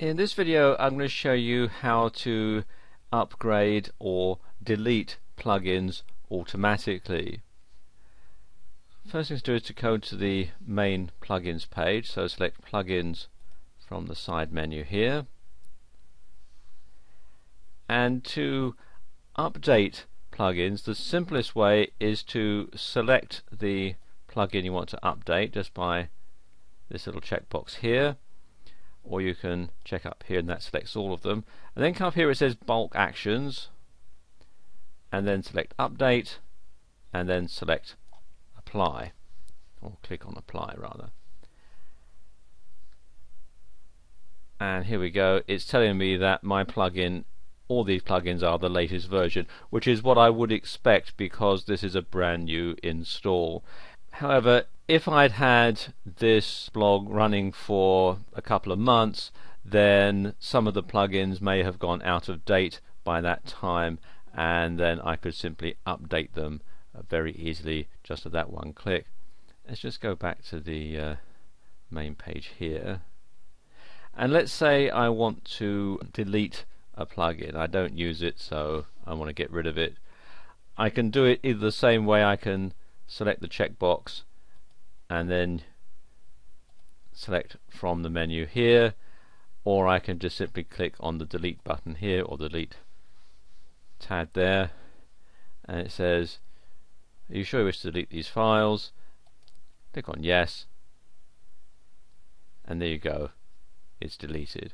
In this video I'm going to show you how to upgrade or delete plugins automatically. First thing to do is to go to the main plugins page, so select plugins from the side menu here. And to update plugins the simplest way is to select the plugin you want to update just by this little checkbox here or you can check up here and that selects all of them. And then come up here it says bulk actions and then select update and then select apply or click on apply rather. And here we go. It's telling me that my plugin all these plugins are the latest version which is what I would expect because this is a brand new install however if I'd had this blog running for a couple of months, then some of the plugins may have gone out of date by that time, and then I could simply update them uh, very easily just at that one click. Let's just go back to the uh, main page here. And let's say I want to delete a plugin. I don't use it, so I want to get rid of it. I can do it either the same way I can select the checkbox and then select from the menu here or I can just simply click on the delete button here or delete tab there and it says are you sure you wish to delete these files? Click on yes and there you go it's deleted